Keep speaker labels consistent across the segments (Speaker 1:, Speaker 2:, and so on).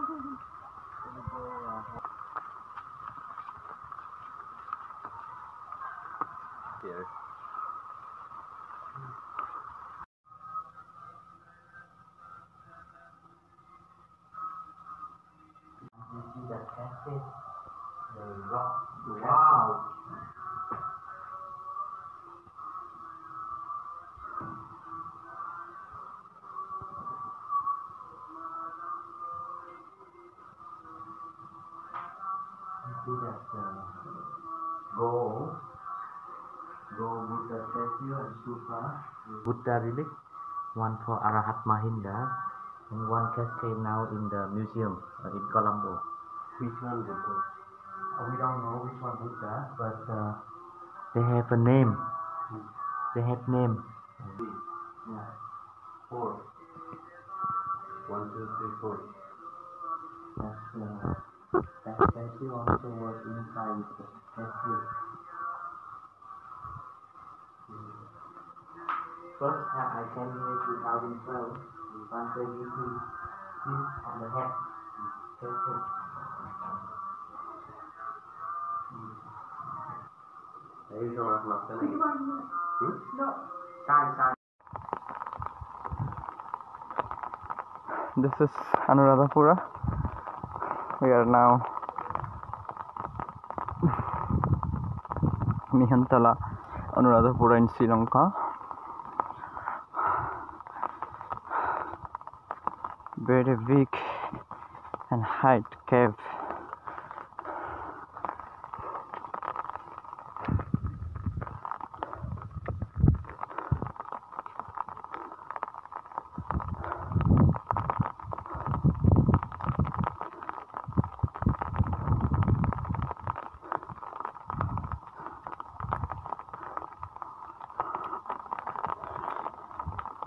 Speaker 1: Here. You see the cascade, the rock. Wow. You see that uh, gold, gold Buddha statue and stupa. Buddha relic, one for Arahat Mahinda, and one cascade now in the museum uh, in Colombo. Which one Buddha? Uh, we don't know which one Buddha, but uh, they have a name. They have name. Yeah. Four. One, two, three, four. That's, uh, that statue also was inside the statue. First time I came here 2012, one day you see this on the head. Statue. Đấy xong là mặc cái này. Ừ? Sai sai.
Speaker 2: This is Anuradhapura. We are now Mihantala, Anuradhapura in Sri Lanka. Very big and height cave.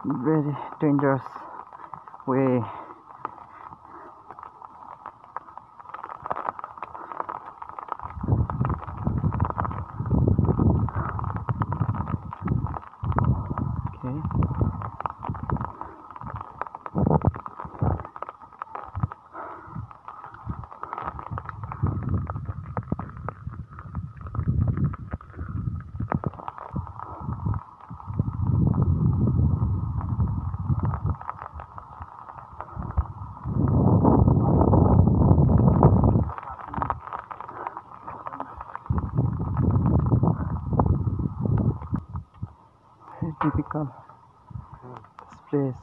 Speaker 2: Very dangerous way. Okay. Typical this place.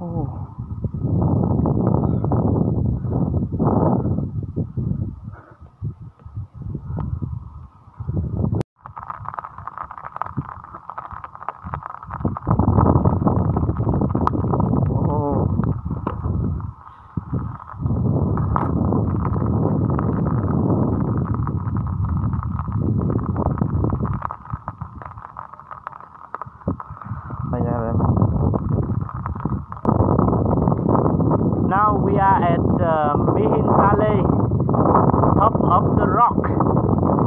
Speaker 2: Oh. Oh. Ayan. Now we are at uh, Mihintale, top of the rock.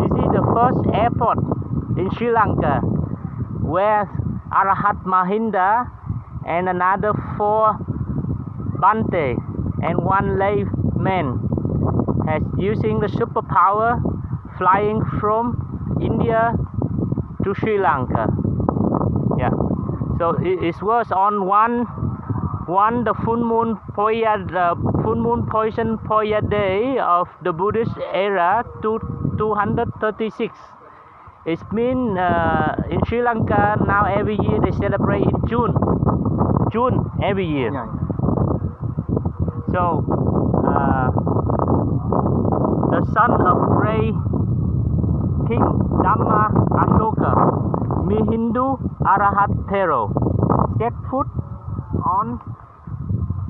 Speaker 2: This is the first airport in Sri Lanka where Arahat Mahinda and another four Bante and one layman has using the superpower flying from India to Sri Lanka. Yeah. So it, it was on one one the full moon Poya the full moon poison Poya day of the Buddhist era to 236. It's been uh, in Sri Lanka now every year they celebrate in June. June every year. So uh, the son of great King Dhamma Ashoka, Mihindu Arahat Thero, set foot on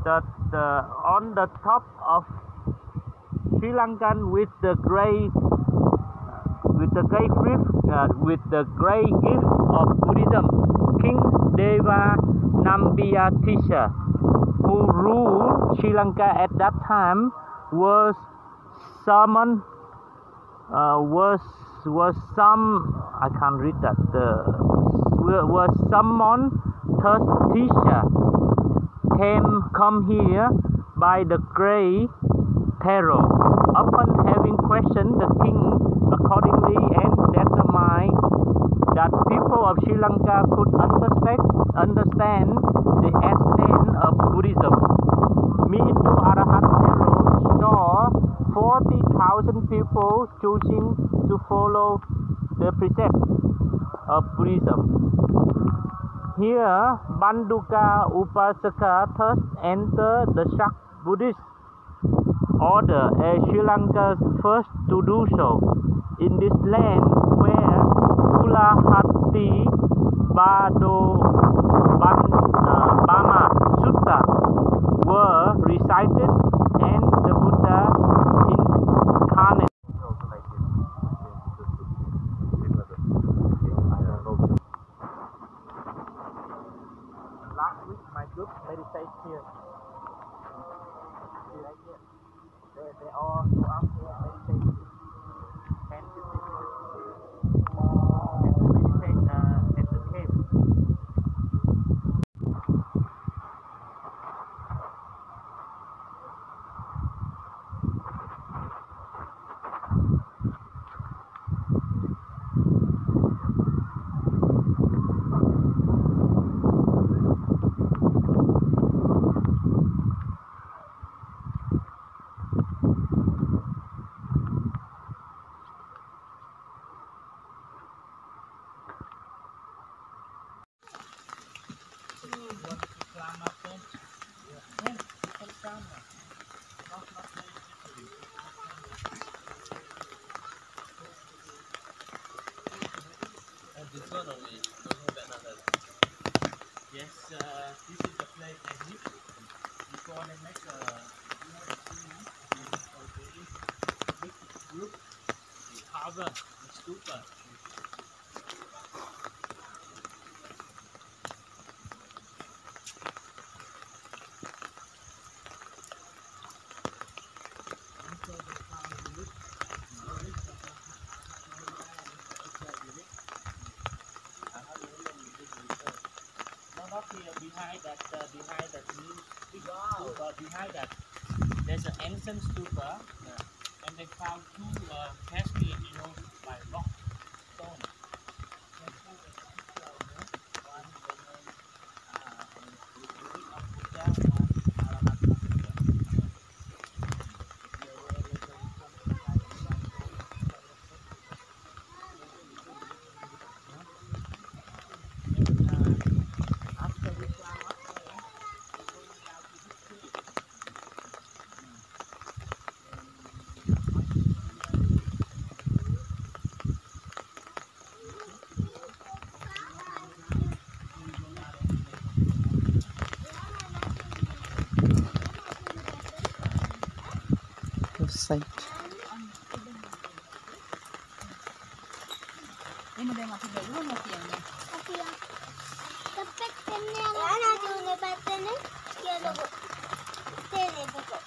Speaker 2: the, the on the top of Sri Lankan with the great with the great gift uh, with the great gift of Buddhism, King Deva Nambiyatisha, who ruled Sri Lanka at that time, was salmon uh, was was some I can't read that uh, was someone third teacher came come here by the grey terror. Upon having questioned the king accordingly and determined that people of Sri Lanka could understand understand the essence of Buddhism. Mihindu Arahat Thero saw 40,000 people choosing to follow the precepts of Buddhism. Here, Banduka Upasaka thus entered the Shak Buddhist order as Sri Lanka's first to do so. In this land where Kulahati Bado Ban, Right here. They, they all go up here meditate. 10 15 minutes. Yes, uh, this is the place I live. Before make a group, the harbor, the stupa. No, not here, behind that, uh, behind that new big stupa, behind that, there's an ancient stupa, and they found two uh, cascades, you know, by rock वहाँ पे बैठो मोतिया में
Speaker 3: तब तक करने आना ना दूँगे पता नहीं क्या लोग
Speaker 4: तेरे बुको